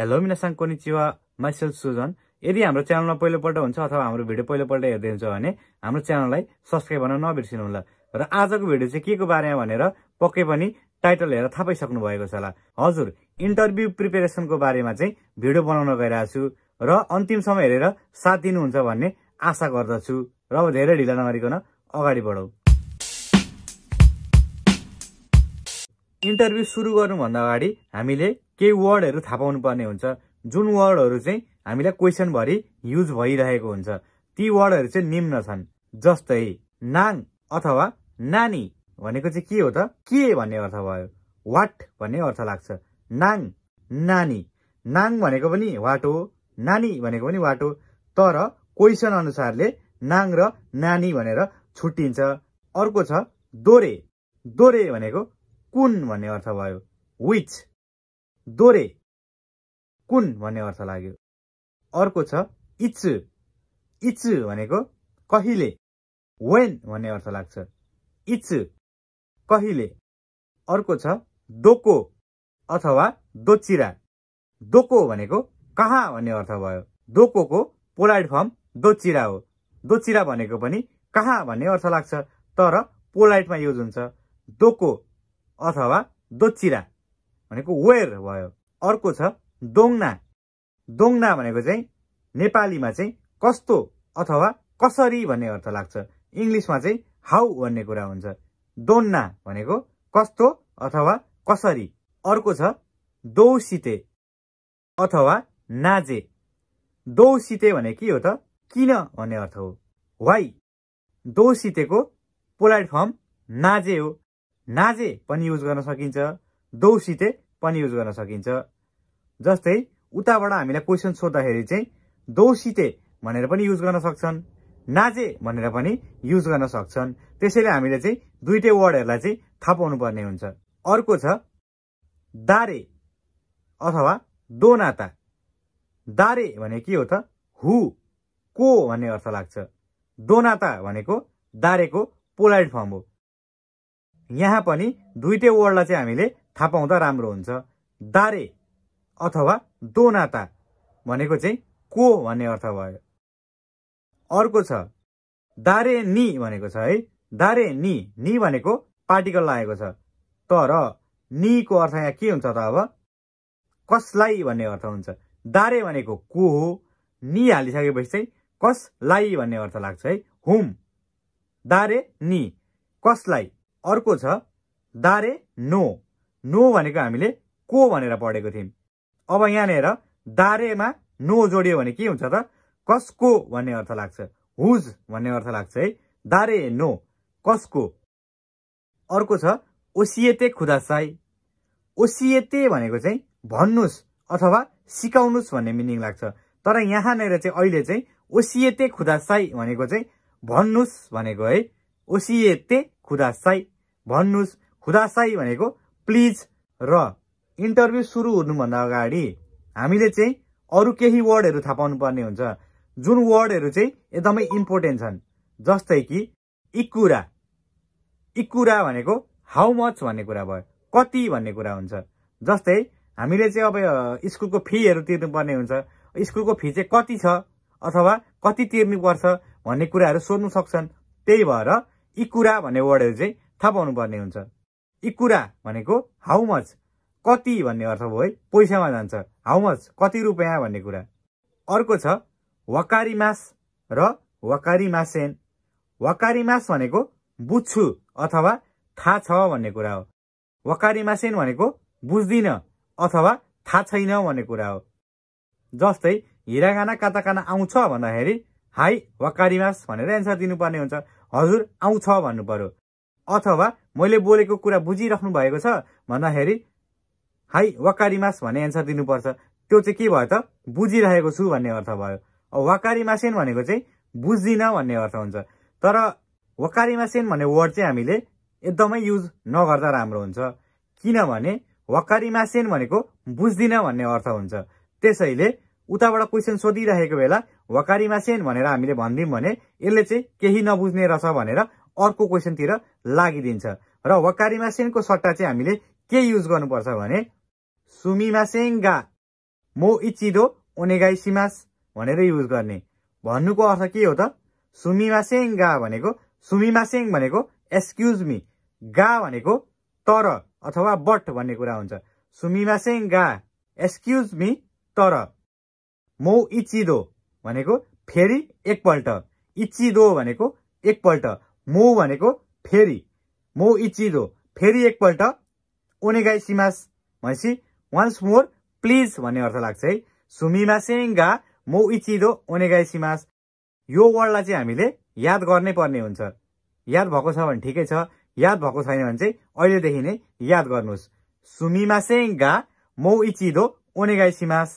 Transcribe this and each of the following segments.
Hello मिनासाङ कोनिचिवा myself Sujan यदि हाम्रो च्यानलमा पहिलोपल्ट हुन्छ अथवा हाम्रो भिडियो पहिलोपल्ट हेर्दै हुन्छ भने हाम्रो च्यानललाई सब्सक्राइब गर्न नबिर्सिनु होला र आजको भिडियो चाहिँ के को बारेमा भनेर पक्कै पनि टाइटल हेरेर थाहा पाइसक्नु भएको छ होला। हजुर इन्टरभ्यू प्रिपेरेसनको बारेमा चाहिँ भिडियो बनाउन गइरहेको छु। र अन्तिमसम्म हेरेर साथ दिनुहुन्छ भन्ने आशा गर्दछु। र अब धेरै ढिला नगरिकन अगाडि बढौँ। इन्टरभ्यू सुरु गर्नुभन्दा अगाडि हामीले केही वर्डहरू थाहा पाउनु पर्ने हुन्छ। जुन वर्डहरू चाहिँ हामीलाई क्वेसनभरि युज भइरहेको हुन्छ ती वर्डहरू चाहिँ निम्न छन्। जस्तै नाङ अथवा नानी भनेको चाहिँ के हो त? के भन्ने अर्थ भयो? वाट भन्ने अर्थ लाग्छ। नाङ नानी। नाङ भनेको पनि वाट हो नानी भनेको पनि वाट हो। तर क्वेसन अनुसारले नाङ र नानी भनेर छुट्टिन्छ। अर्को छ दोरे। दोरे भनेको कुन भन्ने अर्थ भयो? विच दोरे। कुन भन्ने अर्थ लाग्यो? अर्को छ इच। इच भनेको कहिले? वेन भन्ने अर्थ लाग्छ। इच। कहिले? अर्को छ दोको अथवा दोचिरा। दोको भनेको कहाँ भन्ने अर्थ भयो? दोकोको पोलाइट फर्म दोचिरा हो। दोचिरा भनेको पनि कहाँ भन्ने अर्थ लाग्छ? तर पोलाइटमा युज हुन्छ। दोको अथवा दोचिरा। भनेको वेयर भयो। अर्को छ दोङ्ना। दोङ्ना भनेको चाहिँ नेपालीमा चाहिँ कस्तो अथवा कसरी भन्ने अर्थ लाग्छ। इङ्ग्लिसमा चाहिँ हाउ भन्ने कुरा हुन्छ। दोन्ना भनेको कस्तो अथवा कसरी। अर्को छ दौसिते अथवा नाजे। दौसिते भने के हो त? किन भन्ने अर्थ हो। वाइ दौसितेको पोलाइट फर्म नाजे हो। नाजे पनि युज गर्न सकिन्छ। दौसिते पनि युज गर्न सकिन्छ। जस्तै उताबाट हामीलाई क्वेसन सोद्धाखेरि चाहिँ दौसिते भनेर पनि युज गर्न सक्छन् नाजे भनेर पनि युज गर्न सक्छन्। त्यसैले हामीले चाहिँ दुइटै वर्डहरूलाई चाहिँ थाहा पाउनु पर्ने हुन्छ। अर्को छ दारे अथवा दोनाता। दारे भने के हो त? हु को भन्ने अर्थ लाग्छ। दोनाता भनेको दारेको पोलाइट फर्म हो। यहाँ पनि दुइटै वर्डलाई चाहिँ हामीले थाहा पाउँदा राम्रो हुन्छ। दारे अथवा दोनाता भनेको चाहिँ को भन्ने अर्थ भयो। अर्को छ दारे नि भनेको छ है। दारे नि नि भनेको पार्टिकल लागेको छ। तर निको अर्थ यहाँ के हुन्छ त अब? कसलाई भन्ने अर्थ हुन्छ? दारे भनेको को हो? नि हालिसकेपछि चाहिँ कसलाई भन्ने अर्थ लाग्छ है? हुम। दारे नि। कसलाई? अर्को छ दारे नो। नो भनेको हामीले को भनेर पढेको थियौँ। अब यहाँनिर दारेमा नो जोडियो भने के हुन्छ त? कसको भन्ने अर्थ लाग्छ? हुज भन्ने अर्थ लाग्छ है। दारे नो कसको? अर्को छ ओसिएते खुदासाई। ओसिएते भनेको चाहिँ भन्नुहोस् अथवा सिकाउनुहोस् भन्ने मिनिङ लाग्छ। तर यहाँनिर चाहिँ अहिले चाहिँ ओसिएते खुदासाई भनेको चाहिँ भन्नुहोस् भनेको है। ओसिएते खुदासाई भन्नुहोस् खुदासाई भनेको प्लिज र। इन्टरभ्यू सुरु हुनुभन्दा अगाडि हामीले चाहिँ अरू केही वर्डहरू थाहा पाउनु पर्ने हुन्छ। जुन वर्डहरू चाहिँ एकदमै इम्पोर्टेन्ट छन् जस्तै कि इकुरा। इकुरा भनेको हाउ मच भन्ने कुरा भयो कति भन्ने कुरा हुन्छ। जस्तै हामीले चाहिँ अब स्कुलको फीहरू तिर्नुपर्ने हुन्छ। स्कुलको फी चाहिँ कति छ अथवा कति तिर्नुपर्छ भन्ने कुराहरू सोध्नु सक्छन्। त्यही भएर इकुरा भन्ने वर्डहरू चाहिँ थाहा पाउनु पर्ने हुन्छ। इकुरा भनेको हाउ मच कति भन्ने अर्थ भयो है पैसामा जान्छ। हाउ मच कति रुपियाँ भन्ने कुरा। अर्को छ वकारी मास र वकारी मासेन। वकारी मास भनेको बुझ्छु अथवा थाहा छ भन्ने कुरा हो। वकारी मासेन भनेको बुझ्दिन अथवा थाहा छैन भन्ने कुरा हो। जस्तै हिरागाना काताकाना आउँछ भन्दाखेरि हाई वकारी मास भनेर एन्सर दिनुपर्ने हुन्छ। हजुर आउँछ भन्नु पर्यो। अथवा मैले बोलेको कुरा बुझिराख्नु भएको छ भन्दाखेरि हाई वकारिमास भन्ने एन्सर दिनुपर्छ। त्यो चाहिँ के भयो त? बुझिरहेको छु भन्ने अर्थ भयो। अब वकारिमासेन भनेको चाहिँ बुझ्दिनँ भन्ने अर्थ हुन्छ। तर वकारिमासेन भन्ने वर्ड चाहिँ हामीले एकदमै युज नगर्दा राम्रो हुन्छ। किनभने वकारिमासेन भनेको बुझ्दिनँ भन्ने अर्थ हुन्छ। त्यसैले उताबाट क्वेसन सोधिरहेको बेला वकारिमासेन भनेर हामीले भनिदिउँ भने यसले चाहिँ केही नबुझ्ने रहेछ भनेर अर्को क्वेसनतिर लागिदिन्छ। र वकारिमासेनको सट्टा चाहिँ हामीले के युज गर्नुपर्छ भने सुमिमासेङ्गा मो इचिदो ओनेगाइसिमास भनेर युज गर्ने। भन्नुको अर्थ के हो त? सुमिमासेङ गा भनेको सुमिमासेङ भनेको एक्सक्युज मी गा भनेको तर अथवा बट भन्ने कुरा हुन्छ। सुमिमासेङ गा एक्सक्युज मी तर। मो इचिदो भनेको फेरि एकपल्ट। इचिदो भनेको एकपल्ट। मो भनेको फेरि। मो इचिदो फेरि एकपल्ट ओनेगाई सिमास। भनेपछि वान्स मोर प्लिज भन्ने अर्थ लाग्छ है। सुमिमा सेङ्गा मो इचिदो ओनेगाई सिमास। यो वर्डलाई चाहिँ हामीले याद गर्नै पर्ने हुन्छ। याद भएको छ भने ठिकै छ। याद भएको छैन भने चाहिँ अहिलेदेखि नै याद गर्नुहोस्। सुमिमा सेङ्गा मो इचिदो ओनेगाई सिमास।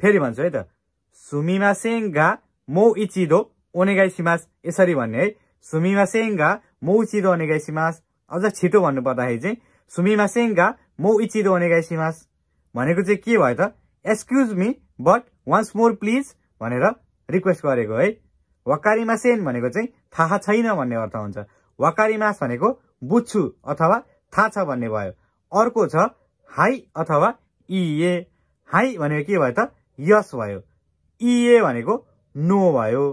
फेरि भन्छु है त। सुमिमा सेङ्गा मो इचिदो ओनेगाई सिमास। यसरी भन्ने है। सुमिमा सेङ्गा मो इचिदो ओनेगाई सिमास अझ छिटो भन्नु पर्दाखेरि चाहिँ सुमिमा सेङ्गा मो इचिदो ओनेगाई सिमास भनेको चाहिँ के भयो त excuse me but once more please भनेर रिक्वेस्ट गरेको है वकारिमा सेन भनेको चाहिँ थाहा छैन भन्ने अर्थ हुन्छ वकारिमास भनेको बुझ्छु अथवा थाहा छ भन्ने भयो अर्को छ हाई अथवा इए हाई भनेको के भयो त यस भयो इए भनेको नो भयो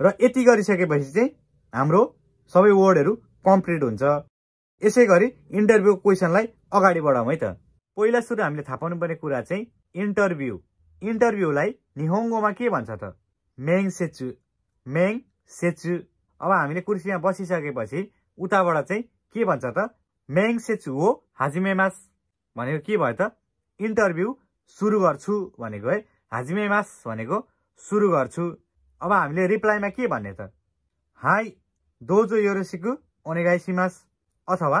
र यति गरिसकेपछि चाहिँ हाम्रो सबै वर्डहरू कम्प्लिट हुन्छ। यसै गरी इन्टरभ्यू क्वेसनलाई अगाडि बढाउँ है त। पहिला सुरु हामीले थाहा पाउनुपर्ने कुरा चाहिँ इन्टरभ्यू इन्टरभ्यूलाई निहोङ्गोमा के भन्छ त? मेङ सेचु मेङ सेचु अब हामीले कुर्सीमा बसिसकेपछि उताबाट चाहिँ के भन्छ त? मेङ सेचु हो हाजिमेमास भनेको के भयो त? इन्टरभ्यू सुरु गर्छु भनेको है। हाजिमेमास भनेको सुरु गर्छु। अब हामीले रिप्लाईमा के भन्ने त? हाई दोजो योरोसिकु ओनेगाइसिमास अथवा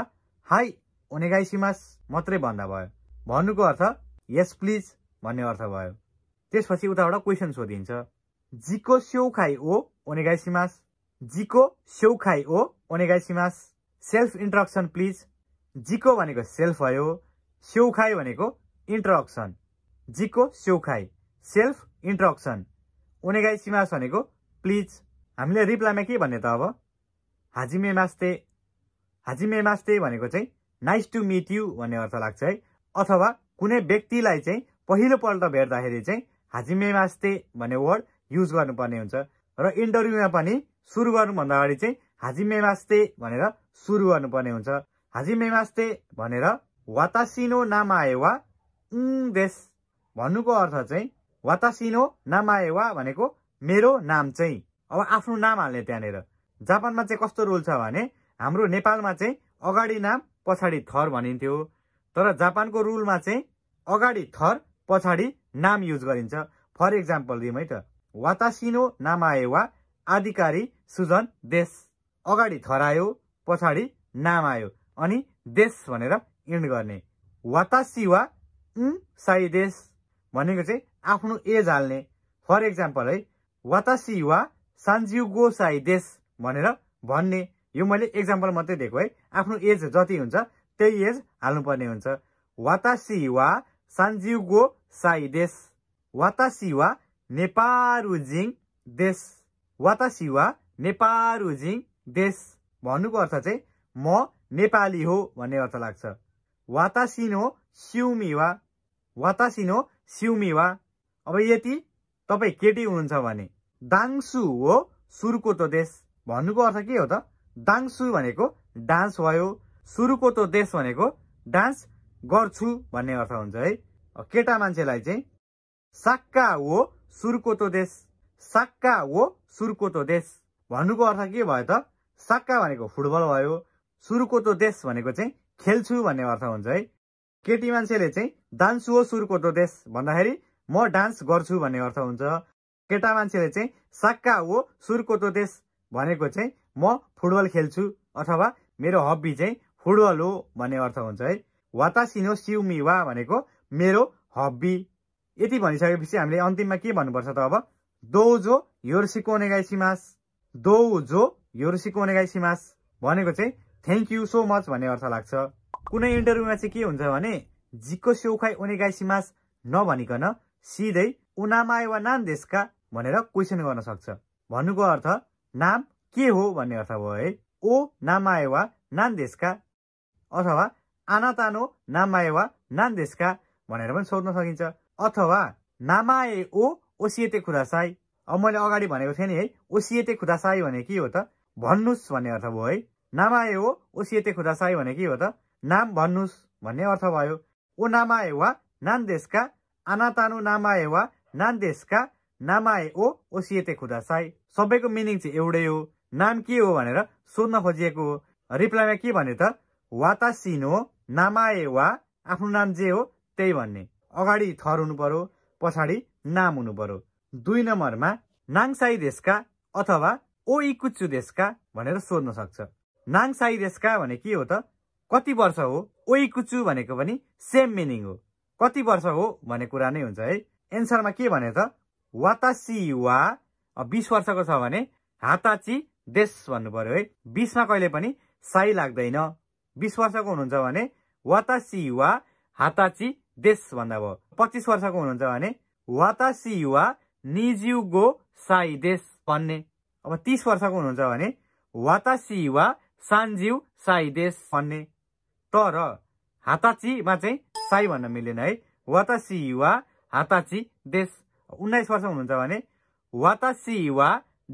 हाई ओनेगाइसिमास मात्रै भन्दा भयो भन्नुको अर्थ यस प्लिज भन्ने अर्थ भयो त्यसपछि उताबाट क्वेसन सोधिन्छ जिको स्यौखाइ ओ ओनेगाइसिमास जिको स्यौखाइ ओ ओनेगाइसिमास सेल्फ इन्ट्रक्सन प्लिज जिको भनेको सेल्फ भयो स्यौखाइ भनेको इन्ट्रक्सन जिको स्यौखाइ सेल्फ इन्ट्रक्सन ओनेगाई सिमास भनेको प्लिज हामीले रिप्लाईमा के भन्ने त अब? हाजिमे मास्ते। हाजिमे मास्ते भनेको चाहिँ नाइस टु मिट यु भन्ने अर्थ लाग्छ है। अथवा कुनै व्यक्तिलाई चाहिँ पहिलोपल्ट भेट्दाखेरि चाहिँ हाजिमे मास्ते भन्ने वर्ड युज गर्नुपर्ने हुन्छ। र इन्टरभ्यूमा पनि सुरु गर्नुभन्दा अगाडि चाहिँ हाजिमे मास्ते भनेर सुरु गर्नुपर्ने हुन्छ। हाजिमे मास्ते भनेर वातासिनो उङ देश भन्नुको अर्थ चाहिँ वातासिनो नामाएवा भनेको मेरो नाम चाहिँ। अब आफ्नो नाम हाल्ने त्यहाँनिर। जापानमा चाहिँ कस्तो रुल छ भने हाम्रो नेपालमा चाहिँ अगाडि नाम पछाडि थर भनिन्थ्यो। तर जापानको रुलमा चाहिँ अगाडि थर पछाडि नाम युज गरिन्छ। फर इक्जाम्पल दिउँ है त। वातासिनो नामाएवा आधिकारी सुजन देश। अगाडि थर आयो पछाडि नाम आयो अनि देश भनेर इन्ड गर्ने। वातासिवा उम् साई देश भनेको चाहिँ आफ्नो एज हाल्ने। फर इक्जाम्पल है वातासी वा सान्जिउगो साई देश भनेर भन्ने यो मैले एक्जाम्पल मात्रै दिएको है। आफ्नो एज जति हुन्छ त्यही एज हाल्नुपर्ने हुन्छ। वातासी वा सान्जिउगो साई देश वातासी वा नेपारुजिङ देश वातासी वा नेपारुजिङ देश भन्नुको अर्थ चाहिँ म नेपाली हो भन्ने अर्थ लाग्छ। वातासिनो सिउमिवा। वातासिनो सिउमिवा। अब यति तपाईँ केटी हुनुहुन्छ भने दाङसु हो सुरुकोतो देश भन्नुको अर्थ के हो त? दाङसु भनेको डान्स भयो सुरुकोतो देश भनेको डान्स गर्छु भन्ने अर्थ हुन्छ है। केटा मान्छेलाई चाहिँ साक्का हो सुरुकोतो देश साक्का हो सुरुकोतो देश भन्नुको अर्थ के भयो त? साक्का भनेको फुटबल भयो सुरुकोतो देश भनेको चाहिँ खेल्छु भन्ने अर्थ हुन्छ है। केटी मान्छेले चाहिँ डान्स हो सुरुकोतो देश भन्दाखेरि म डान्स गर्छु भन्ने अर्थ हुन्छ। केटा मान्छेले चाहिँ साक्का हो सुरुकोतो देश भनेको चाहिँ म फुटबल खेल्छु अथवा मेरो हब्बी चाहिँ फुटबल हो भन्ने अर्थ हुन्छ है। वातासिनो सिउमी वा भनेको मेरो हब्बी। यति भनिसकेपछि हामीले अन्तिममा के भन्नुपर्छ त अब? दोजो योर्सिको नेगाइसिमास दोजो योर्सिको नेगाइसिमास भनेको चाहिँ थ्याङ्क यू सो मच भन्ने अर्थ लाग्छ। कुनै इन्टरभ्यूमा चाहिँ के हुन्छ भने जिको स्यौखाइ ओनेगाइसिमास नभनिकन सिधै उनामाए वा नाम देशका भनेर क्वेसन गर्न सक्छ। भन्नुको अर्थ नाम के हो भन्ने अर्थ भयो है? ओ नामाए वा नान देशका अथवा आनातानो नामाए वा नान देशका भनेर पनि सोध्न सकिन्छ। अथवा नामाए ओ ओसिएते खुदासाई। अब मैले अगाडि भनेको थिएँ नि है? ओसिएते खुदासाई भने के हो त? भन्नुहोस् भन्ने अर्थ भयो है? नामाए हो ओसिएते खुदासाई भने के हो त? नाम भन्नुहोस् भन्ने अर्थ भयो। ओ नामाए वा नान देशका आनातानु नामाए वा नान देशका नामाए ओ ओसिएते खुदासाई। सबैको मिनिङ चाहिँ एउटै हो। नाम के हो भनेर सोध्न खोजिएको हो। रिप्लाईमा के भने त वातासिनो नामाए वा आफ्नो नाम जे हो त्यही भन्ने। अगाडि थर हुनु पर्यो पछाडि नाम हुनु पर्यो। दुई नम्बरमा नाङसाई देशका अथवा ओ इकुच्चु देशका भनेर सोध्न सक्छ। नाङसाई देशका भने के हो त कति वर्ष हो? ओ इकुच्चु भनेको पनि सेम मिनिङ हो। कति वर्ष हो? भन्ने कुरा नै हुन्छ है। एन्सरमा के भने त वातासी वा बिस वर्षको छ भने हाताची देश भन्नु पर्यो है। बिसमा कहिले पनि साई लाग्दैन। बिस वर्षको हुनुहुन्छ भने वातासी वा हाताची देश भन्दा भयो। पच्चिस वर्षको हुनुहुन्छ भने वातासी वा निज्युगो साई देश भन्ने। अब तिस वर्षको हुनुहुन्छ भने वातासी वा सान्ज्यू साई देश भन्ने। तर हाताचीमा चाहिँ साई भन्न मिलेन है। वातासी वा हाताची देश उन्नाइस वर्ष हुनुहुन्छ भने वातासी वा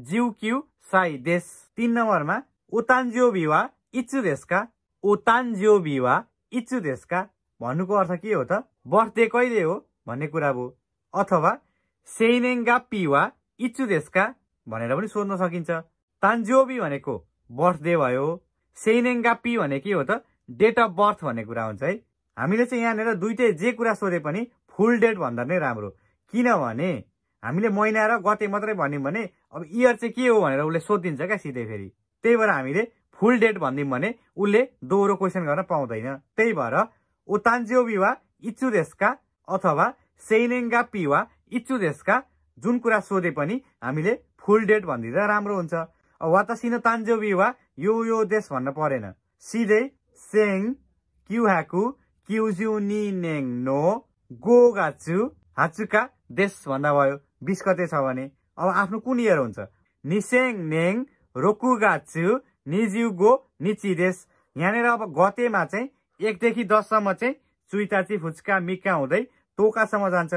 जिउक्यु साई देश तिन नम्बरमा उतान्ज्यो वा इच्चु देशका उतान्ज्यो वा इच्चु देशका भन्नुको अर्थ के हो त? बर्थडे कहिले हो भन्ने कुरा भयो अथवा सेइनेङ्गा वा इच्चु देशका भनेर पनि सोध्न सकिन्छ। तान्जोबी भनेको बर्थडे भयो। सेइनेङ्गा पी भने के हो त? डेट अफ बर्थ भन्ने कुरा हुन्छ है। हामीले चाहिँ यहाँनिर दुइटै जे कुरा सोधे पनि फुल डेट भन्दा नै राम्रो। किनभने हामीले महिना र गते मात्रै भन्यौँ भने अब इयर चाहिँ के हो भनेर उसले सोधिदिन्छ क्या सिधै फेरि। त्यही भएर हामीले फुल डेट भनिदिउँ भने उसले दोहोरो क्वेसन गर्न पाउँदैन। त्यही भएर ओतान्जियो विवा इच्चु देशका अथवा सेइनेङ्गा पिवा इच्चु देशका जुन कुरा सोधे पनि हामीले फुल डेट भनिदिँदा राम्रो हुन्छ। वातासिनो तान्जो विवा यो यो देश भन्न परेन। सिधै सेङ क्युहाकु क्युजु नि नेङ नो गोगाचु हाचुका देश भन्दा भयो बिस गते छ भने अब आफ्नो कुन इयर हुन्छ? निसेङ नेङ रोकुगाचु निजिउ गो निची देश। यहाँनिर अब गतेमा चाहिँ एकदेखि दससम्म चाहिँ चुइताची फुच्का मिक्का हुँदै तोकासम्म जान्छ।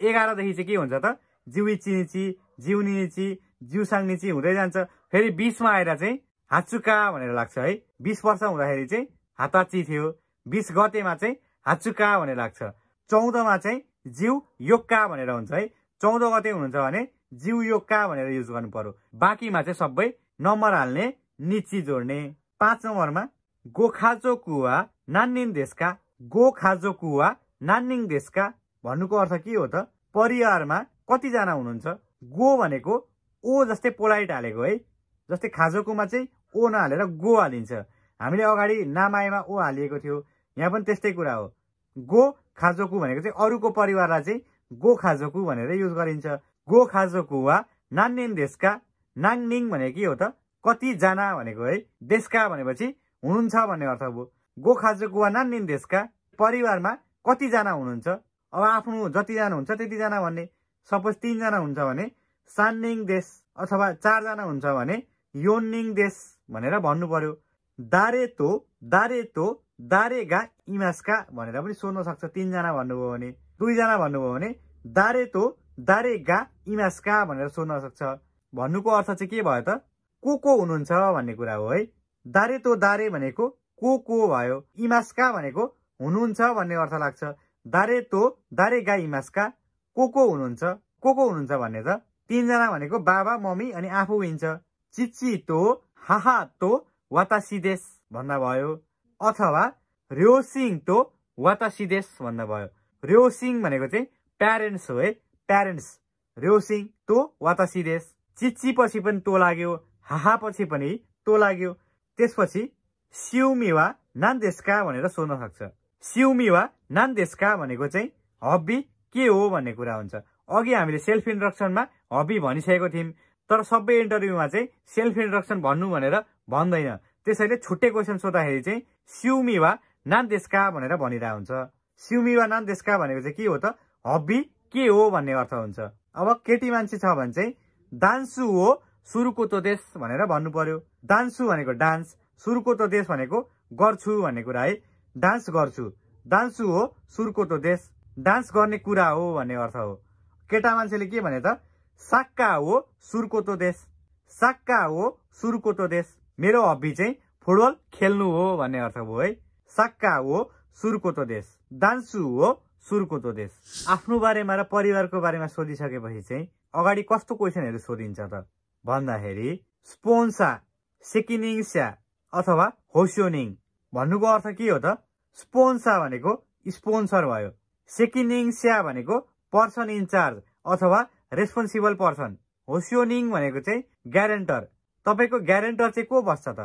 एघारदेखि चाहिँ के हुन्छ त? जिउी चिनिची जिउनिची जिउसाङ निची हुँदै जान्छ। फेरि बिसमा आएर चाहिँ हाचुका भनेर लाग्छ है। बिस वर्ष हुँदाखेरि चाहिँ हाताची थियो। बिस गतेमा चाहिँ हाचुका भनेर लाग्छ। चौधमा चाहिँ जिउ योक्का भनेर हुन्छ है। चौध गते हुनुहुन्छ भने जिउ योक्का भनेर युज गर्नु पर्यो। बाँकीमा चाहिँ सबै नम्बर हाल्ने निची जोड्ने। पाँच नम्बरमा गोखाजो कुवा नान्निङ देशका गोखाजो कुवा नान्निङ देशका भन्नुको अर्थ के हो त? परिवारमा कतिजना हुनुहुन्छ? गो भनेको ओ जस्तै पोलाइट हालेको है। जस्तै खाजोकुमा चाहिँ ओ नहालेर गो हालिन्छ। हामीले अगाडि नामाएमा ओ हालिएको थियो। यहाँ पनि त्यस्तै कुरा हो। गो खाजोकु भनेको चाहिँ अरूको परिवारलाई चाहिँ गो खाजोकु भनेर युज गरिन्छ। गो खाजोकु वा नान्निङ देशका नाङनिङ भनेको के हो त? कतिजना भनेको है देशका भनेपछि हुनुहुन्छ भन्ने अर्थ भयो गो खाजोकु वा नान्निङ देशका परिवारमा कतिजना हुनुहुन्छ? अब आफ्नो जतिजना हुन्छ त्यतिजना भन्ने। सपोज तिनजना हुन्छ भने सान्निङ देश अथवा चारजना हुन्छ भने योनिङ देश भनेर भन्नु पर्यो। दारेतो दारेतो दारेगा इमासका भनेर पनि सोध्न सक्छ तिनजना भन्नुभयो भने दुईजना भन्नुभयो भने दारेतो दारेगा इमासका भनेर सोध्न सक्छ भन्नुको अर्थ चाहिँ के भयो त को को हुनुहुन्छ भन्ने कुरा हो है दारेतो दारे भनेको को को भयो इमासका भनेको हुनुहुन्छ भन्ने अर्थ लाग्छ दारेतो दारेगा इमासका को को हुनुहुन्छ को को हुनुहुन्छ भन्ने त तिनजना भनेको बाबा मम्मी अनि आफू हिँड्छ चिची तो हाहा तो वातासिदेश भन्दा भयो अथवा र्योसिङ तो वातासिदेश भन्दा भयो। र्योसिङ भनेको चाहिँ प्यारेन्ट्स हो है प्यारेन्ट्स। र्योसिङ तो वातासिदेश चिच्ची पछि पनि तो लाग्यो हाहा पछि पनि तो लाग्यो। त्यसपछि नान देशका भनेर सोध्न सक्छ। सिउमिवा नान देशका भनेको चाहिँ हब्बी के हो भन्ने कुरा हुन्छ। अघि हामीले सेल्फ इन्ट्रक्सनमा हबी भनिसकेको थियौँ तर सबै इन्टरभ्यूमा चाहिँ सेल्फ इन्ट्रक्सन भन्नु भनेर भन्दैन। त्यसैले छुट्टै क्वेसन सोद्धाखेरि चाहिँ सिउमी वा नान देशका भनेर भनिरहेको हुन्छ। सिउमी वा नान देशका भनेको चाहिँ के हो त? हबी के हो भन्ने अर्थ हुन्छ। अब केटी मान्छे छ भने चाहिँ दान्सु हो सुरुको तो देश भनेर भन्नु पर्यो दान्सु भनेको डान्स सुरुको तो देश भनेको गर्छु भन्ने कुरा है। डान्स गर्छु। दान्सु हो सुरुको तो देश डान्स गर्ने कुरा हो भन्ने अर्थ हो। केटा मान्छेले के भने त? साक्का हो सुर्कोतो देश साक्का हो सुर्कोतो देश मेरो हब्बी चाहिँ फुटबल खेल्नु हो भन्ने अर्थ भयो है। साक्का हो सुर्कोतो देश। डान्सु हो सुर्कोतो देश। आफ्नो बारेमा र परिवारको बारेमा सोधिसकेपछि चाहिँ अगाडि कस्तो क्वेसनहरू सोधिन्छ त? भन्दाखेरि स्पोन्सा सेकिनिङ्स्या अथवा होस्योनिङ भन्नुको अर्थ के हो त? स्पोन्सा भनेको स्पोन्सर भयो। सेकिनिङ्स्या भनेको पर्सन इन्चार्ज अथवा रेस्पोन्सिबल पर्सन। होस्योनिङ भनेको चाहिँ ग्यारेन्टर। तपाईँको ग्यारेन्टर चाहिँ को बस्छ त?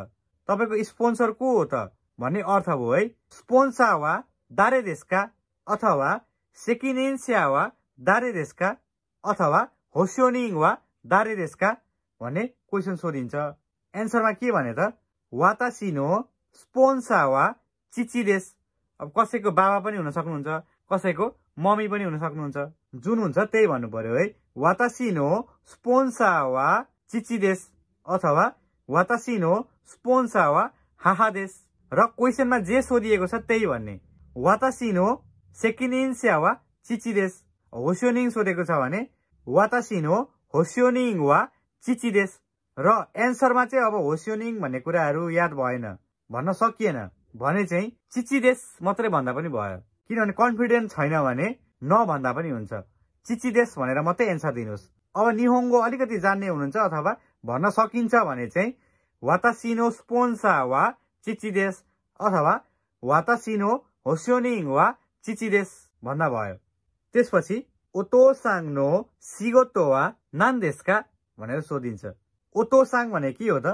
तपाईँको स्पोन्सर को हो त? भन्ने अर्थ भयो है स्पोन्सा वा दारे देशका अथवा सेकिनेन्सिया वा दारे देशका अथवा होस्योनिङ वा दारे देशका भन्ने क्वेसन सोधिन्छ। एन्सरमा के भने त वातासिनो स्पोन्सा वा चिचिदेश अब कसैको बाबा पनि हुन सक्नुहुन्छ कसैको मम्मी पनि हुन सक्नुहुन्छ। जुन हुन्छ त्यही भन्नु पर्यो है वातासिनो स्पोन्सा वा चिचिदेश अथवा वातासिनो स्पोन्सा वा हाहादेश र क्वेसनमा जे सोधिएको छ त्यही भन्ने वातासिनो सेकिनिन्स्या वा चिचिदेश होस्योनिङ सोधेको छ भने वातासिनो होस्योनिङ वा चिचिदेश र एन्सरमा चाहिँ अब होस्योनिङ भन्ने कुराहरू याद भएन भन्न सकिएन भने चाहिँ चिचिदेश मात्रै भन्दा पनि भयो किनभने कन्फिडेन्ट छैन भने नभन्दा पनि हुन्छ चिचिदेश भनेर मात्रै एन्सर दिनुहोस् अब निहोङ्गो अलिकति जान्ने हुनुहुन्छ अथवा भन्न सकिन्छ भने चाहिँ वातासिनो स्पोन्सा वा चिचिदेश अथवा वातासिनो होस्योनिङ वा चिचिदेश भन्दा भयो। त्यसपछि ओतोसाङ नो सिगोतो वा नान्देशका भनेर सोधिन्छ। ओतोसाङ भने के हो त?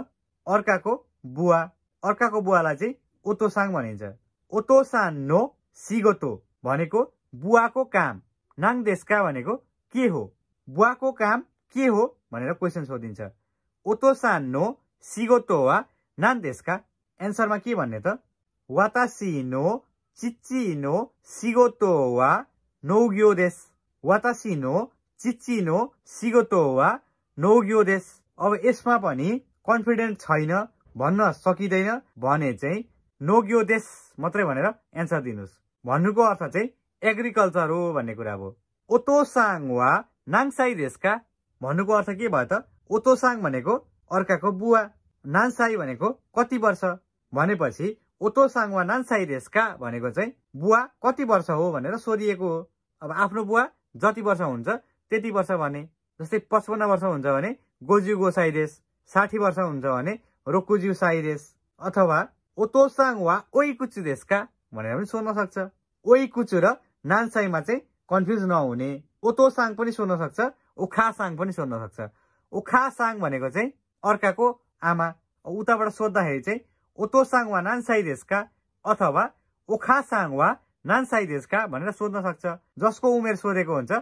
अर्काको बुवा। अर्काको बुवालाई चाहिँ ओतोसाङ भनिन्छ। ओतोसान नो सिगोतो भनेको बुवाको काम नाङदेशका भनेको के हो? बुवाको काम के हो? भनेर क्वेसन सोधिन्छ। ओतोसान नो सिगोतो वा नान्देशका एन्सरमा के भन्ने त वातासी नो चिच्ची नो सिगोतो वा नौग्यो देश नो सिगोतो वा नौग्यो देश अब यसमा पनि कन्फिडेन्ट छैन भन्न सकिँदैन भने चाहिँ नोग्यो देश मात्रै भनेर एन्सर दिनुहोस्। भन्नुको अर्थ चाहिँ एग्रिकल्चर हो भन्ने कुरा हो। ओतोसाङ वा नाङसाई देशका। भन्नुको अर्थ के भयो त? ओतोसाङ भनेको अर्काको बुवा नान्साई भनेको कति वर्ष? भनेपछि ओतोसाङ वा नान्साई देशका भनेको चाहिँ बुवा कति वर्ष हो भनेर सोधिएको हो। अब आफ्नो बुवा जति वर्ष हुन्छ त्यति वर्ष भने जस्तै पचपन्न वर्ष हुन्छ भने गोजु गोसाई देश साठी वर्ष हुन्छ भने रोकुज्यू साई देश अथवा ओतोसाङ वा ओइकुचु देशका भनेर पनि सोध्न सक्छ। ओइकुचु र नान्साईमा चाहिँ कन्फ्युज नहुने। ओतोसाङ पनि सोध्न सक्छ उखासाङ पनि सोध्न सक्छ। उखासाङ भनेको चाहिँ अर्काको आमा उताबाट सोद्धाखेरि चाहिँ ओतोसाङ वा नान्साई देशका अथवा ओखासाङ वा नान्साई देशका भनेर सोध्न सक्छ। जसको उमेर सोधेको हुन्छ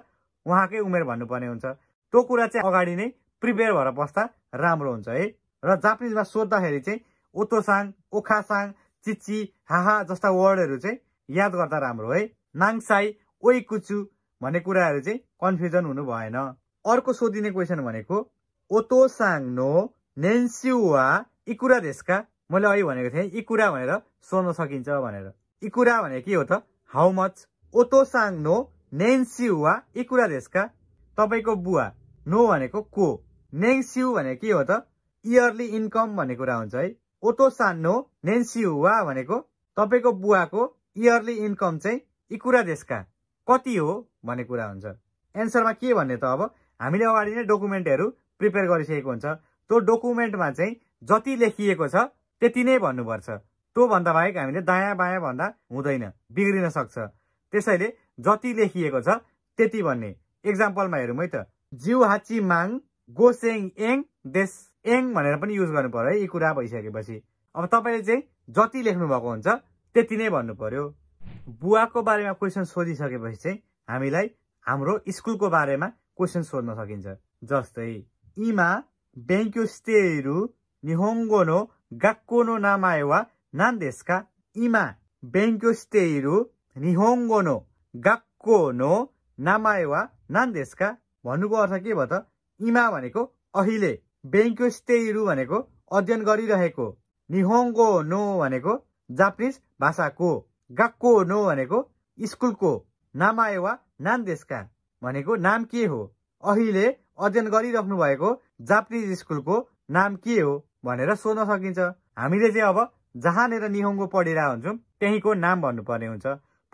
उहाँकै उमेर भन्नुपर्ने हुन्छ। त्यो कुरा चाहिँ अगाडि नै प्रिपेयर भएर बस्दा राम्रो हुन्छ है। र जापानिजमा सोद्धाखेरि चाहिँ ओतोसाङ ओखासाङ चिच्ची हाहा जस्ता वर्डहरू चाहिँ याद गर्दा राम्रो है। नाङसाई ओइकुचु भन्ने कुराहरू चाहिँ कन्फ्युजन हुनु भएन अर्को सोधिने क्वेसन भनेको ओतोसाङ नो नेन्स्युवा इकुरा देशका मैले अघि भनेको थिएँ इकुरा भनेर सोध्न सकिन्छ भनेर इकुरा भने के हो त हाउ मच ओतोसाङ नो नेन्स्युवा इकुरा देशका तपाईँको बुवा नो भनेको को नेङ्स्यु भने के हो त इयरली इन्कम भन्ने कुरा हुन्छ है ओतोसान नो नेन्स्युवा भनेको तपाईँको बुवाको इयरली इन्कम चाहिँ इकुरा देशका कति हो भन्ने कुरा हुन्छ एन्सरमा के भन्ने त अब हामीले अगाडि नै डकुमेन्टहरू प्रिपेयर गरिसकेको हुन्छ। त्यो डकुमेन्टमा चाहिँ जति लेखिएको छ त्यति नै भन्नुपर्छ। त्यो भन्दा बाहेक हामीले दायाँ बायाँ भन्दा हुँदैन बिग्रिन सक्छ। त्यसैले जति लेखिएको छ त्यति भन्ने। एक्जाम्पलमा हेरौँ है त। जिउ हाची माङ गोसेङ एङ देश एङ भनेर पनि युज गर्नु पर्यो है यी कुरा भइसकेपछि। अब तपाईँले चाहिँ जति लेख्नु भएको हुन्छ त्यति नै भन्नु पर्यो। बुवाको बारेमा क्वेसन सोधिसकेपछि चाहिँ हामीलाई हाम्रो स्कुलको बारेमा क्वेसन सोध्न सकिन्छ। जस्तै इमा बेङ्क्यो स्टेहरू निहोङ्गो नो गाक्को नो नामाए वा नान देशका इमा बेङ्क्यो स्टेहरू निहोङ्गो नो गाक्को नो नामाए वा नान देशका भन्नुको अर्थ के भयो त इमा भनेको अहिले बेङ्क्यो स्टेहरू भनेको अध्ययन गरिरहेको निहोङ्गो नो भनेको जापानिज भाषाको गाक्को नो भनेको स्कुलको नामाएवा नान देशका भनेको नाम के हो अहिले अध्ययन गरिराख्नु भएको जापानिज स्कुलको नाम के हो भनेर सोध्न सकिन्छ। हामीले चाहिँ अब जहाँनिर निहोङ्गो पढिरहेको हुन्छौँ त्यहीँको नाम भन्नुपर्ने हुन्छ।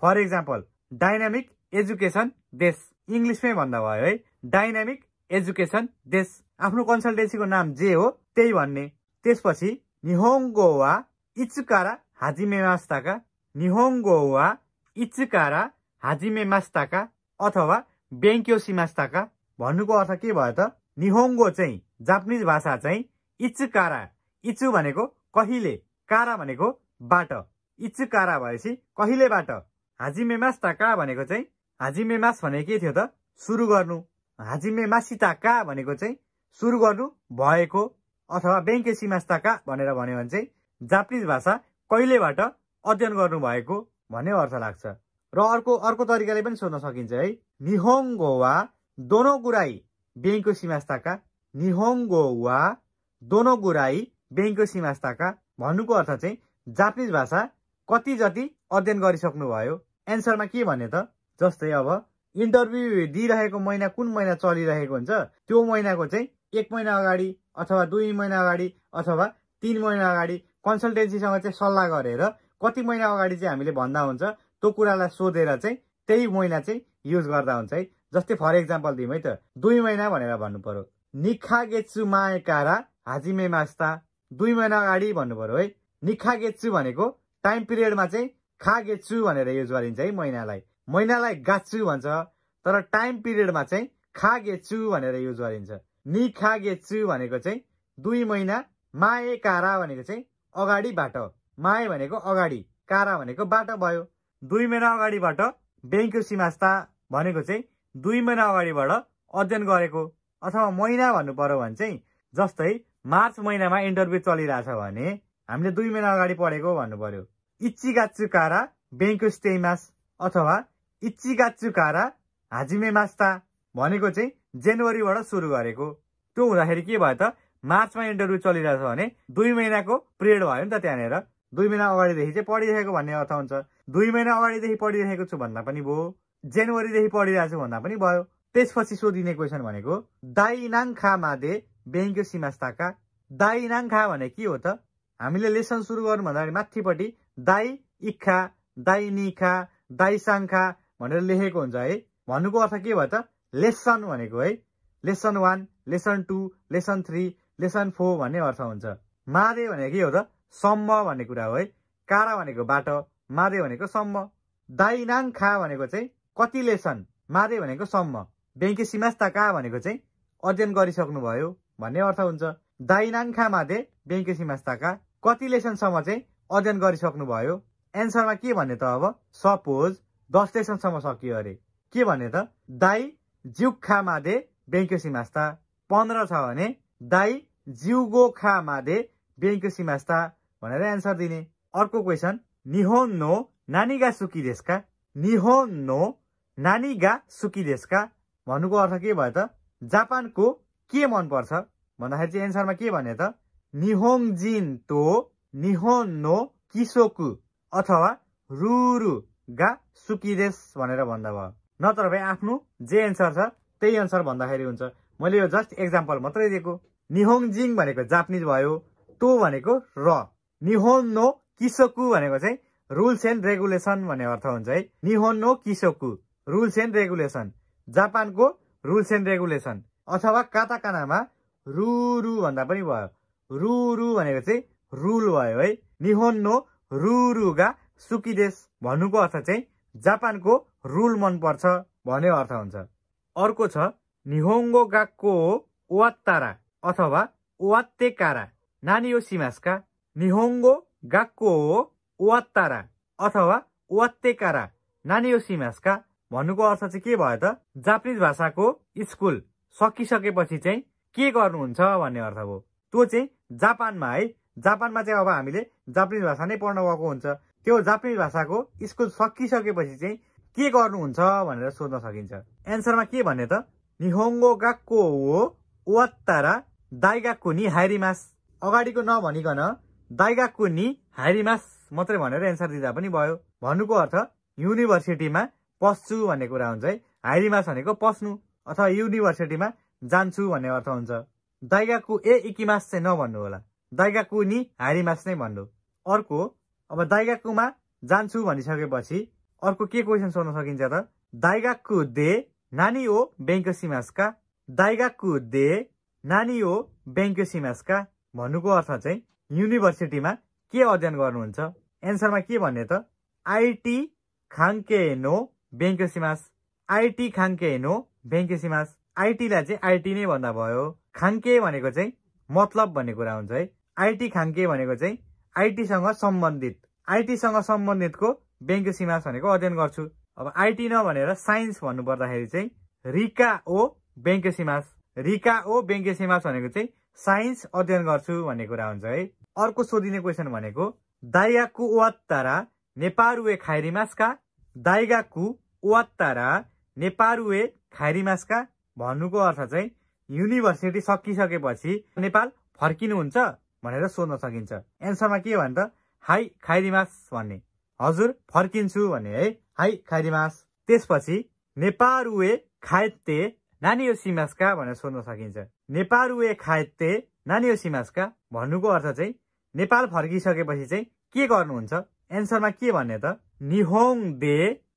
फर इक्जाम्पल डाइनामिक एजुकेसन देश इङ्ग्लिसमै भन्दा भयो है। डाइनामिक एजुकेसन देश आफ्नो कन्सल्टेन्सीको नाम जे हो त्यही भन्ने। त्यसपछि निहोङ्गो वा इचुकारा हाजिमे मास्ताका निहोङ्गो वा इचुकारा हाजिमे मास्ताका अथवा बेङ्क्यो सिमास्ताका भन्नुको अर्थ के भयो त? निहोङ्गो चाहिँ जापानिज भाषा चाहिँ इचुकारा इचु भनेको कहिले कारा भनेको बाट। इचुकारा भएपछि कहिलेबाट हाजिमे मास्ताका भनेको चाहिँ हाजिमे मास भनेको के थियो त? सुरु गर्नु। हाजिमे मासिताका भनेको चाहिँ सुरु गर्नु भएको अथवा बेङ्के सिमास्ताका भनेर भन्यो भने चाहिँ जापानिज भाषा कहिलेबाट अध्ययन गर्नु भएको भन्ने अर्थ लाग्छ। र अर्को अर्को तरिकाले पनि सोध्न सकिन्छ है। निहोङ्गो वा दोनो गुराई बेङ्को सिमास्ताका निहोङ्गो वा दोनो गुराई बेङ्को सिमास्ताका भन्नुको अर्थ चाहिँ जापानिज भाषा कति जति अध्ययन गरिसक्नु भयो एन्सरमा के भने त जस्तै अब इन्टरभ्यू दिइरहेको महिना कुन महिना चलिरहेको हुन्छ त्यो महिनाको चाहिँ एक महिना अगाडि अथवा दुई महिना अगाडि अथवा तिन महिना अगाडि कन्सल्टेन्सीसँग चाहिँ सल्लाह गरेर कति महिना अगाडि चाहिँ हामीले भन्दा हुन्छ त्यो कुरालाई सोधेर चाहिँ त्यही महिना चाहिँ युज गर्दा हुन्छ है जस्तै फर इक्जाम्पल दिउँ है त। दुई महिना भनेर भन्नु पर्यो। निखागेचु माएकारा हाजिमे मास्ता दुई महिना अगाडि भन्नु पर्यो है। निखागेचु भनेको टाइम पिरियडमा चाहिँ खागेचु भनेर युज गरिन्छ है महिनालाई। महिनालाई गाच्छु भन्छ तर टाइम पिरियडमा चाहिँ खागेचु भनेर युज गरिन्छ। निखागेचु भनेको चाहिँ दुई महिना माए कारा भनेको चाहिँ अगाडिबाट माए भनेको अगाडि कारा भनेको बाटो भयो। दुई महिना अगाडिबाट ब्याङ्क सिमास्ता भनेको चाहिँ दुई महिना अगाडिबाट अध्ययन गरेको अथवा महिना भन्नु पर्यो भने चाहिँ जस्तै मार्च महिनामा इन्टरभ्यू चलिरहेछ भने हामीले दुई महिना अगाडि पढेको भन्नु पर्यो। इच्चिगाच्चु कारा ब्याङ्क स्टेमास अथवा इच्चिगाच्चु कारा हाजिमे मास्ता भनेको चाहिँ जनवरीबाट सुरु गरेको। त्यो हुँदाखेरि के भयो त मार्चमा इन्टरभ्यू चलिरहेछ भने दुई महिनाको पिरियड भयो नि त त्यहाँनिर। दुई महिना अगाडिदेखि चाहिँ पढिरहेको भन्ने अर्थ हुन्छ। दुई महिना अगाडिदेखि पढिरहेको छु भन्दा पनि भयो। जनवरीदेखि पढिरहेको छु भन्दा पनि भयो। त्यसपछि सोधिने क्वेसन भनेको दाइनाङ खा मादे ब्याङ्क सिमास्ताका दाइनाङ खा भने के हो त? हामीले लेसन सुरु गर्नुभन्दा माथिपट्टि दाई इखा दाई निखा दाई साङखा भनेर लेखेको हुन्छ है। भन्नुको अर्थ के भयो त? लेसन भनेको है। Lesson one lesson two lesson three lesson four भन्ने अर्थ हुन्छ। मादे भनेको के हो त? सम्म भन्ने कुरा हो है। कारा भनेको बाटो मादे भनेको सम्म। दाइनाङ खा भनेको चाहिँ कति लेसन मादे भनेको सम्म। बेङ्के सिमास्ता का भनेको चाहिँ अध्ययन गरिसक्नु भयो भन्ने अर्थ हुन्छ। दाइनाङ खा मादे बेङ्के सिमास्ताका कति लेसनसम्म चाहिँ अध्ययन गरिसक्नु भयो एन्सरमा के भन्ने त अब? सपोज दस लेसनसम्म सकियो अरे। के भन्ने त? दाई जिउखा मादे बेङ्के सिमास्ता। पन्ध्र छ भने दाई जिउगो खा मादे बेङ्के सिमास्ता भनेर एन्सर दिने। अर्को क्वेसन निहोन नो नानीगा सुकी देशका? निहोन नो नानीगा सुकी देशका? भन्नुको अर्थ के भयो त? जापानको के मनपर्छ? भन्दाखेरि चाहिँ एन्सरमा के भने त? निहोङ जिन तो निहोन नो किसोकु अथवा रुरु गा सुकिदेश भनेर भन्दा भयो। नत्र भए आफ्नो जे एन्सर छ त्यही एन्सर भन्दाखेरि हुन्छ। मैले यो जस्ट एक्जाम्पल मात्रै दिएको। निहोङजिङ भनेको जापानिज भयो तो भनेको र। निहोन नो किसोकु भनेको चाहिँ रुल्स एन्ड रेगुलेसन भन्ने अर्थ हुन्छ है। निहोन नो किसोकु। रुल्स एन्ड रेगुलेसन जापानको रुल्स एन्ड रेगुलेसन अथवा काताकानामा रुरु भन्दा पनि भयो। रुरु भनेको चाहिँ रुल भयो है। निहोन नो रुरुगा सुकिदेश भन्नुको अर्थ चाहिँ जापानको रुल मनपर्छ भन्ने अर्थ हुन्छ। अर्को छ निहोङ्गो गाको ओवात्तारा अथवा ओवात्तेकारा नानी यो सिमासका। निहोङ्गो गाक्को ओवात्तारा अथवा ओवात्तेकारा नानी यो सिमासका। भन्नुको अर्थ चाहिँ के भयो त? जापानिज भाषाको स्कुल सकिसकेपछि चाहिँ के गर्नुहुन्छ भन्ने अर्थ हो। त्यो चाहिँ जापानमा है। जापानमा चाहिँ अब हामीले जापानिज भाषा नै पढ्न गएको हुन्छ। त्यो जापानिज भाषाको स्कुल सकिसकेपछि चाहिँ के गर्नुहुन्छ भनेर सोध्न सकिन्छ। एन्सरमा के भन्ने त? निहोङ्गो गाक्को हो? ओवात्तारा दाइगाक्को नि हाइरिमास अगाडिको नभनिकन दाइगाक्को नि हाइरिमास मात्रै भनेर एन्सर दिँदा पनि भयो। भन्नुको अर्थ युनिभर्सिटीमा पस्छु भन्ने कुरा हुन्छ है। हाइरिमास भनेको पस्नु अथवा युनिभर्सिटीमा जान्छु भन्ने अर्थ हुन्छ। दाइगाकु ए इकिमास चाहिँ नभन्नु होला। दाइगाकु नि हारिमास नै भन्नु। अर्को अब दाइगाकुमा जान्छु भनिसकेपछि अर्को के क्वेसन सोध्न सकिन्छ त? दाइगाकु दे नानी हो बेङ्कसिमासका। दाइगाकु दे नानी हो बेङ्कसिमासका भन्नुको अर्थ चाहिँ युनिभर्सिटीमा के अध्ययन गर्नुहुन्छ? एन्सरमा के भन्ने त? आइटी खाङ्के नो बेङ्कसिमास आइटी खाङ्के नो बेङ्कसिमास आइटीलाई चाहिँ आइटी नै भन्दा भयो。खाङ्के भनेको चाहिँ मतलब भन्ने कुरा हुन्छ है。आइटी खाङ्के भनेको चाहिँ आइटीसँग सम्बन्धित। आइटीसँग सम्बन्धितको ब्याङ्क सिमास भनेको अध्ययन गर्छु। अब आइटी नभनेर साइन्स भन्नु पर्दाखेरि चाहिँ रिका ओ ब्याङ्क सिमास रिका ओ ब्याङ्क सिमास भनेको चाहिँ साइन्स अध्ययन गर्छु भन्ने कुरा हुन्छ है। अर्को सोधिने क्वेसन भनेको दाइगाकु ओवात्तारा नेपारुए खाइरिमासका दाइगाकु ओवात्तारा नेपारुए खाइरिमासका भन्नुको अर्थ चाहिँ युनिभर्सिटी सकिसकेपछि नेपाल फर्किनुहुन्छ भनेर सोध्न सकिन्छ। एन्सरमा के भन्छ हाई खाइरिमास भन्ने। हजुर फर्किन्छु भन्ने है। हाई खाइरिमास। त्यसपछि नेपारुए खायत्ते नानी सिमासका भनेर सोध्न सकिन्छ। नेपारुए खायत्ते नानी सिमासका भन्नुको अर्थ चाहिँ नेपाल फर्किसकेपछि चाहिँ के गर्नुहुन्छ? एन्सरमा के भन्ने त निहोङ दे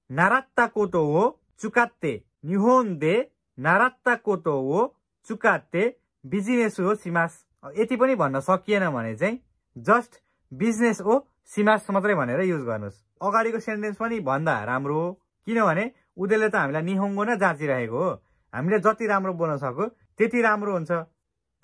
नारात्ता कोतो हो चुकात्ते निहोङ दे नारात्ता कोतो हो चुकात्ते बिजिनेस हो सिमास यति पनि भन्न सकिएन भने चाहिँ जस्ट बिजनेस हो सिमास मात्रै भनेर युज गर्नुहोस् अगाडिको सेन्टेन्स पनि भन्दा राम्रो हो किनभने उनीहरूले त हामीलाई निहोङ्गो नै जाँचिरहेको हो हामीले जति राम्रो बोल्न सक्यो त्यति राम्रो हुन्छ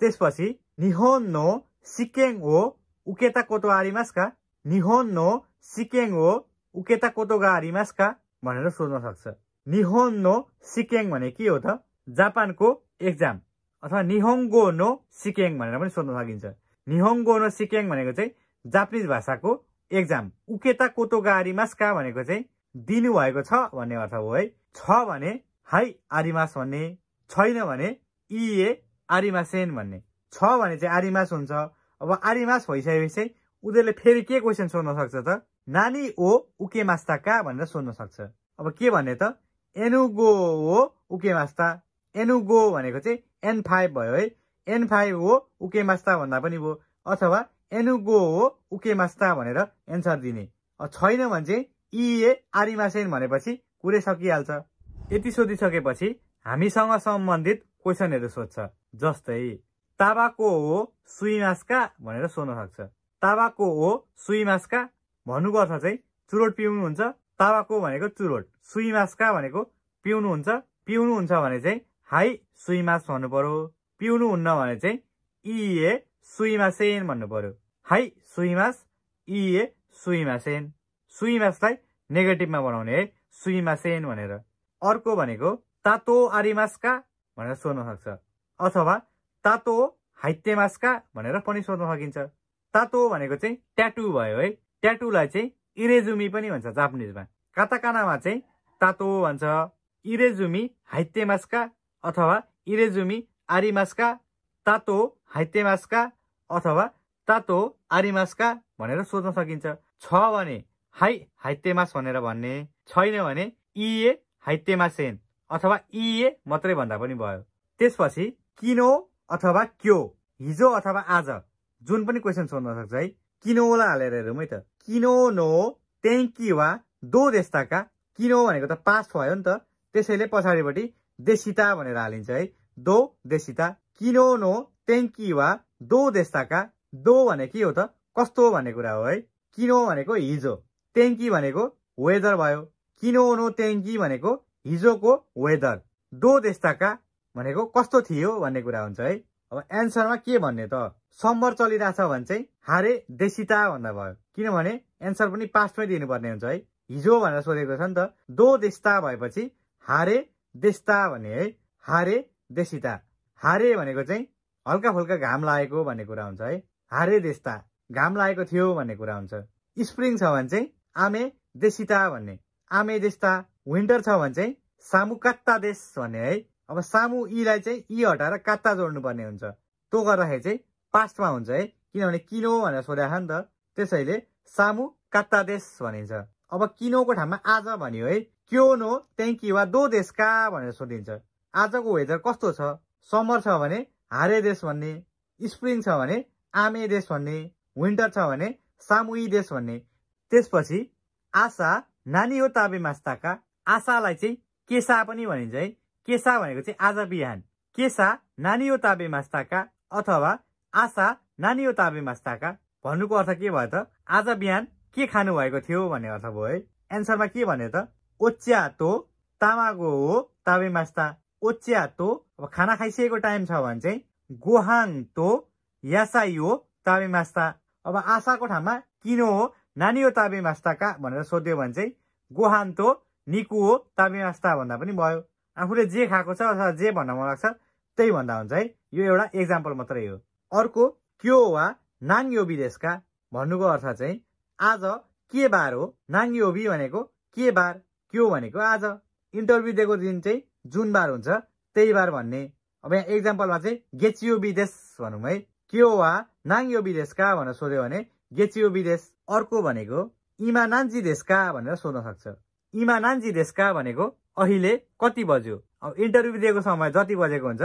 त्यसपछि निहोन नो सिकेङ हो उकेता कोतो आरिमासका निहोन नो सिकेङ हो उकेता कोतोगा आरिमासका भनेर सोध्न सक्छ। निहोन नो सिकेङ भने के हो त? जापानको एक्जाम अथवा निहोङ्गो नो सिकेङ भनेर पनि सोध्न सकिन्छ। निहोङ्गो नो सिकेङ भनेको चाहिँ जापानिज भाषाको एक्जाम उकेता कोतोगा आरिमासका भनेको चाहिँ दिनुभएको छ भन्ने अर्थ हो है। छ भने हाई आरिमास भन्ने छैन भने इए आरिमासेन भन्ने। छ भने चाहिँ आरिमास हुन्छ। अब आरिमास भइसकेपछि उनीहरूले फेरि के क्वेसन सोध्न सक्छ त? नानी ओ उके मास्ता भनेर सोध्न सक्छ। अब के भन्ने त? एनुगो हो उके मास्ता एनुगो भनेको चाहिँ एन फाइभ भयो है। एन फाइभ हो उके मास्ता भन्दा पनि भयो अथवा एनुगो हो उके मास्ता भनेर एन्सर दिने। छैन भने चाहिँ इए आरिमासेन भनेपछि कुरै सकिहाल्छ। यति सोधिसकेपछि हामीसँग सम्बन्धित क्वेसनहरू सोध्छ। जस्तै ताबाको हो सुइमासका भनेर सोध्न सक्छ। ताबाको हो सुइमासका भन्नुको अर्थ चाहिँ चुरोट पिउनुहुन्छ ताबाको भनेको चुरोट सुइमासका भनेको पिउनुहुन्छ पिउनुहुन्छ भने चाहिँ हाई सुइमास भन्नु पर्यो पिउनुहुन्न भने चाहिँ इए सुइमासेन भन्नु पर्यो हाई सुइमास इए सुइमासेन सुइमासलाई नेगेटिभमा बनाउने है सुइमासेन भनेर। अर्को भनेको तातो आरिमासका भनेर सोध्न सक्छ। अथवा तातो हाइतेमासका भनेर पनि सोध्न सकिन्छ। तातो भनेको चाहिँ ट्याटु भयो है। ट्याटुलाई चाहिँ इरेजुमी पनि भन्छ जापानिजमा काताकानामा चाहिँ तातो भन्छ। इरेजुमी हाइतेमासका अथवा इरेजुमी आरिमासका तातो हाइतेमासका अथवा तातो आरिमासका भनेर सोध्न सकिन्छ। छ भने हाई हाइतेमास भनेर भन्ने छैन भने इए हाइतेमासेन अथवा इए मात्रै भन्दा पनि भयो। त्यसपछि किनो अथवा क्यो हिजो अथवा आज जुन पनि क्वेसन सोध्न सक्छ है। किनोलाई हालेर हेरौँ है त। किनो नो ट्याङ्की वा दो देस्ताका किनो भनेको त पास भयो नि त। त्यसैले पछाडिपट्टि देशिता भनेर हालिन्छ है। दो देशिता किनो नो ट्याङ्की वा दो देस्ताका दो भने के हो त? कस्तो भन्ने कुरा हो है? किनो भनेको हिजो ट्याङ्की भनेको वेदर भयो। किनोनो ट्याङ्की भनेको हिजोको वेदर। दो देस्ताका भनेको कस्तो थियो भन्ने कुरा हुन्छ है। अब एन्सरमा के भन्ने त? सम्बर चलिरहेछ भने चाहिँ हारे देशिता भन्दा भयो। किनभने एन्सर पनि पास्टमै दिनुपर्ने हुन्छ है। हिजो भनेर सोधेको छ नि त दो देस्ता भएपछि हारे देस्ता भन्ने है हारे देशिता हारे भनेको चाहिँ हल्का फुल्का घाम लागेको भन्ने कुरा हुन्छ है। हारे देस्ता घाम लागेको थियो भन्ने कुरा हुन्छ। स्प्रिङ छ भने चाहिँ आमे देशिता भन्ने। आमे देशता विन्टर छ भने चाहिँ सामु कात्ता देश भन्ने है। अब सामु ईलाई चाहिँ ई हटाएर कात्ता जोड्नु पर्ने हुन्छ। त्यो गर्दाखेरि चाहिँ पास्टमा हुन्छ है। किनभने किनो भनेर सोधेको छ नि त त्यसैले सामु कात्ता देश भनिन्छ। अब किनोको ठाउँमा आज भन्यो है क्यो नो ट्याङ्की वा दो देशका भनेर सोधिन्छ। आजको वेदर कस्तो छ? समर छ भने हारे देश भन्ने स्प्रिङ छ भने आमे देश भन्ने विन्टर छ भने सामुई देश भन्ने। त्यसपछि आशा नानी हो ताबे मास्ताका आशालाई चाहिँ केसा पनि भनिन्छ है। केसा भनेको चाहिँ आज बिहान। केसा नानी हो ताबे मास्ताका अथवा आशा नानी हो ताबे मास्ताका भन्नुको अर्थ के भयो त? आज बिहान के खानु भएको थियो भन्ने अर्थ भयो है। एन्सरमा के भन्यो त? ओच्या तो तामागो हो ताबे मास्ता। ओच्या तो अब खाना खाइसकेको टाइम छ भने चाहिँ गोहाङ तो यासाई हो ताबे मास्ता। अब आशाको ठाउँमा किनो हो नानी हो ताबे मास्ताका भनेर सोध्यो भने चाहिँ गोहान तो निकु हो मास्ता भन्दा पनि भयो। आफूले जे खाएको छ अथवा जे भन्न मन लाग्छ त्यही भन्दा हुन्छ है। यो एउटा एक्जाम्पल मात्रै हो। अर्को क्यो वा नाङ्योबी देशका भन्नुको अर्थ चाहिँ आज के बार हो? नाङ्योबी भनेको के बार? क्यो भनेको आज। इन्टरभ्यू दिएको दिन चाहिँ जुन बार हुन्छ त्यही बार भन्ने। अब यहाँ एक्जाम्पलमा चाहिँ गेचियो विदेश भनौँ है। क्यो वा नाङ्यो विदेशका भनेर सोध्यो भने गेचियो विदेश अर्को भनेको इमा नान्जी देशका भनेर सोध्न सक्छ। इमा नान्जी देशका भनेको अहिले कति बज्यो? अब इन्टरभ्यू दिएको समय जति बजेको हुन्छ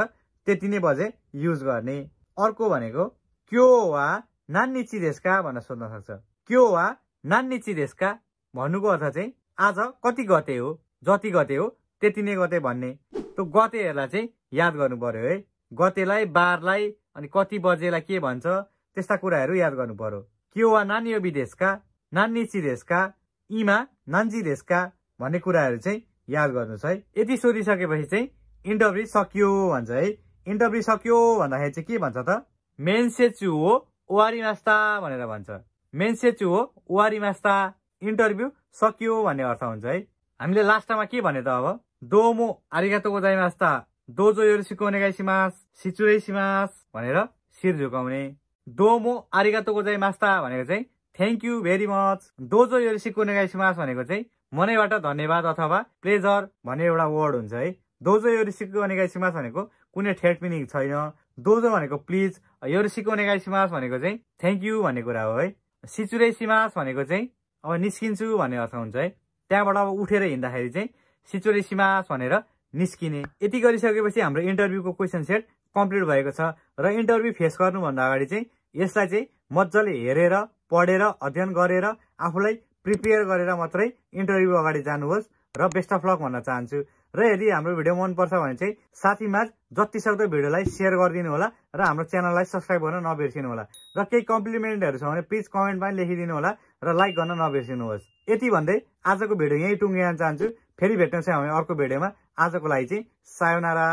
त्यति नै बजे युज गर्ने। अर्को भनेको क्यो वा नान्निची देशका भनेर सोध्न सक्छ क्यो वा नान्निची देशका भन्नुको अर्थ चाहिँ आज कति गते हो जति गते हो त्यति नै गते भन्ने। त्यो गतेहरूलाई चाहिँ याद गर्नु पर्यो है। गतेलाई बारलाई अनि कति बजेलाई के भन्छ त्यस्ता कुराहरू याद गर्नु पर्यो। के वा नानी विदेशका नान्निची देशका इमा नान्जी देशका भन्ने कुराहरू चाहिँ याद गर्नुहोस् है। यति सोधिसकेपछि चाहिँ इन्टरभ्यू सकियो भन्छ है। इन्टरभ्यू सक्यो भन्दाखेरि चाहिँ के भन्छ त? मेन्सेचु हो ओवारी मास्ता भनेर भन्छ। मेन्सेचु हो ओवारी मास्ता इन्टरभ्यू सकियो भन्ने अर्थ हुन्छ है। हामीले लास्टमा के भन्यो त अब? दोमो आरिगातो गोजाइमास्ता दोजो यो सिकोने सिमास सिचुरे सिमास भनेर शिर झुकाउने। दोमो आरिगातो गोजाइमास्ता भनेको चाहिँ थ्याङ्क यू भेरी मच दोजो यो सिकोने सिमास भनेको चाहिँ मनैबाट धन्यवाद अथवा प्लेजर भन्ने एउटा वर्ड हुन्छ है। दोजो यो सिकोने सिमास भनेको कुनै ठेट मिनिङ छैन। दोजो भनेको प्लिज यो सिकोने सिमास भनेको चाहिँ थ्याङ्क यू भन्ने कुरा हो है। सिचुरे सिमास भनेको चाहिँ अब निस्किन्छु भन्ने अर्थ हुन्छ है। त्यहाँबाट अब उठेर हिँड्दाखेरि चाहिँ सिचुरे सिमास भनेर निस्किने। यति गरिसकेपछि हाम्रो इन्टरभ्यूको क्वेसन सेट कम्प्लिट भएको छ र इन्टरभ्यू फेस गर्नुभन्दा अगाडि चाहिँ यसलाई चाहिँ मजाले हेरेर पढेर अध्ययन गरेर आफूलाई प्रिपेयर गरेर मात्रै इन्टरभ्यू अगाडि जानुहोस् र बेस्ट अफ लक भन्न चाहन्छु। र यदि हाम्रो भिडियो मनपर्छ भने चाहिँ साथीमा जति सक्दो भिडियोलाई सेयर गरिदिनु होला र हाम्रो च्यानललाई सब्सक्राइब गर्न नबिर्सिनु होला। र केही कम्प्लिमेन्टहरू छ भने प्लिज कमेन्टमा लेखिदिनु होला र लाइक गर्न नबिर्सिनुहोस्। यति भन्दै आजको भिडियो यहीँ टुङ्गिन चाहन्छु। फेरि भेट्न चाहिँ हामी अर्को भिडियोमा। आजको लागि चाहिँ सायोनारा।